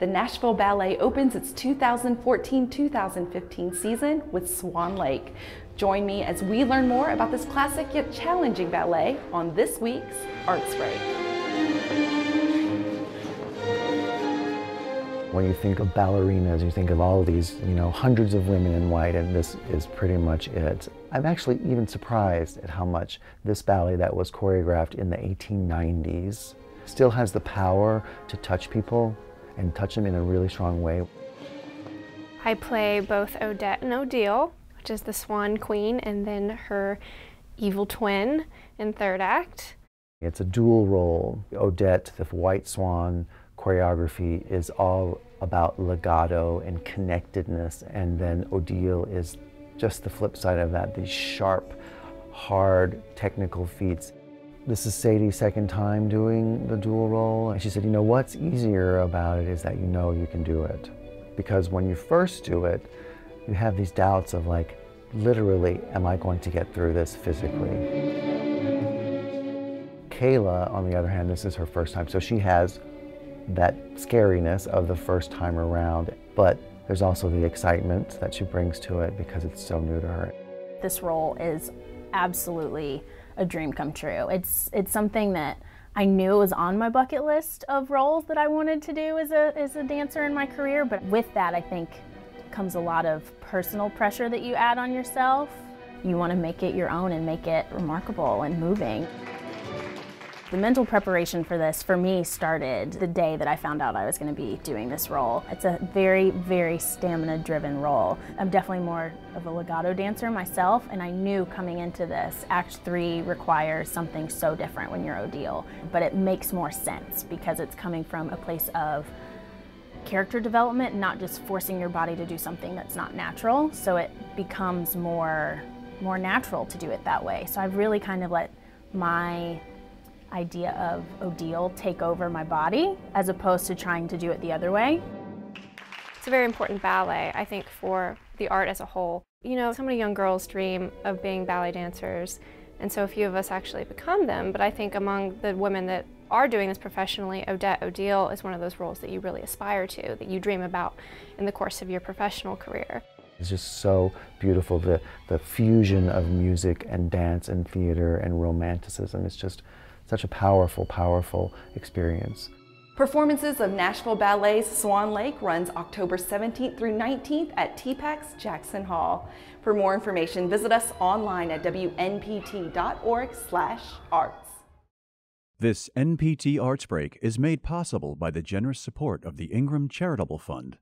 The Nashville Ballet opens its 2014-2015 season with Swan Lake. Join me as we learn more about this classic yet challenging ballet on this week's Arts Break. When you think of ballerinas, you think of all these, you know, hundreds of women in white, and this is pretty much it. I'm actually even surprised at how much this ballet that was choreographed in the 1890s still has the power to touch people and touch them in a really strong way. I play both Odette and Odile, which is the Swan Queen, and then her evil twin in third act. It's a dual role. Odette, the white swan choreography is all about legato and connectedness, and then Odile is just the flip side of that, these sharp, hard, technical feats. This is Sadie's second time doing the dual role, and she said, you know, what's easier about it is that you know you can do it. Because when you first do it, you have these doubts of like, literally, am I going to get through this physically? Kayla, on the other hand, this is her first time, so she has that scariness of the first time around, but there's also the excitement that she brings to it because it's so new to her. This role is absolutely a dream come true. It's it's something that I knew was on my bucket list of roles that I wanted to do as a as a dancer in my career, but with that I think comes a lot of personal pressure that you add on yourself. You want to make it your own and make it remarkable and moving. The mental preparation for this, for me, started the day that I found out I was going to be doing this role. It's a very, very stamina-driven role. I'm definitely more of a legato dancer myself, and I knew coming into this, Act 3 requires something so different when you're Odile. But it makes more sense because it's coming from a place of character development, not just forcing your body to do something that's not natural. So it becomes more, more natural to do it that way. So I've really kind of let my idea of Odile take over my body as opposed to trying to do it the other way. It's a very important ballet, I think, for the art as a whole. You know, so many young girls dream of being ballet dancers, and so a few of us actually become them, but I think among the women that are doing this professionally, Odette Odile is one of those roles that you really aspire to, that you dream about in the course of your professional career. It's just so beautiful, the, the fusion of music and dance and theater and romanticism. It's just such a powerful, powerful experience. Performances of Nashville Ballet's Swan Lake runs October 17th through 19th at TPAC's Jackson Hall. For more information, visit us online at wnpt.org/arts. This NPT Arts Break is made possible by the generous support of the Ingram Charitable Fund.